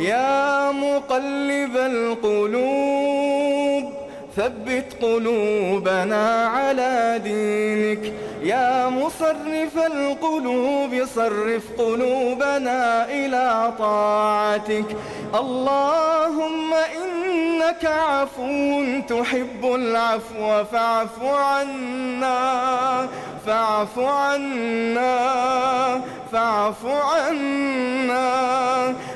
يا مقلب القلوب ثبت قلوبنا على دينك. يا مصرف القلوب صرف قلوبنا إلى طاعتك. اللهم إنك عفو تحب العفو فاعف عنا فاعف عنا فاعف عنا.